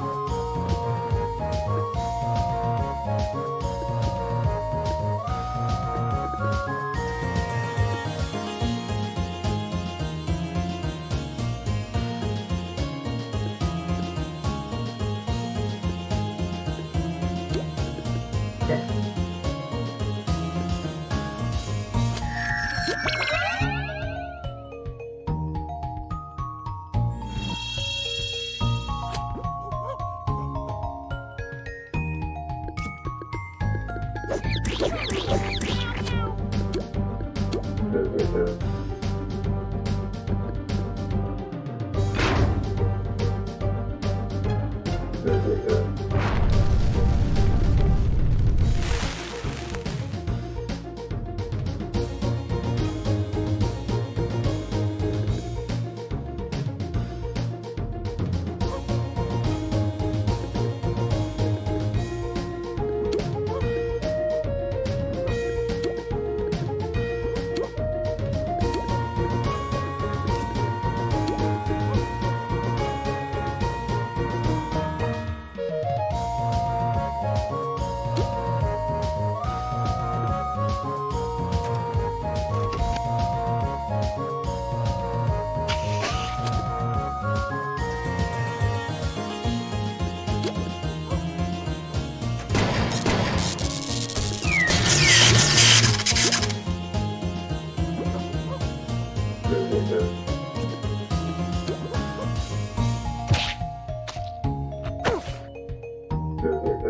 Bye. with it. Thank you.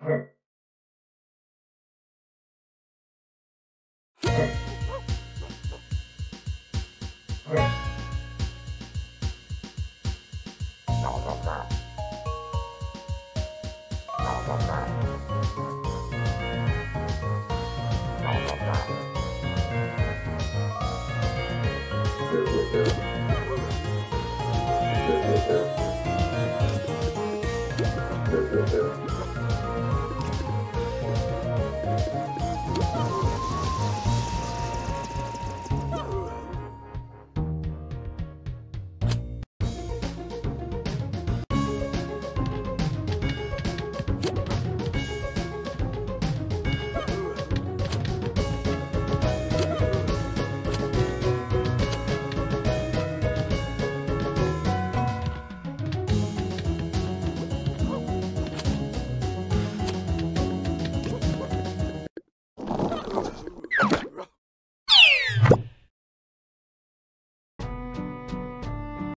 Thank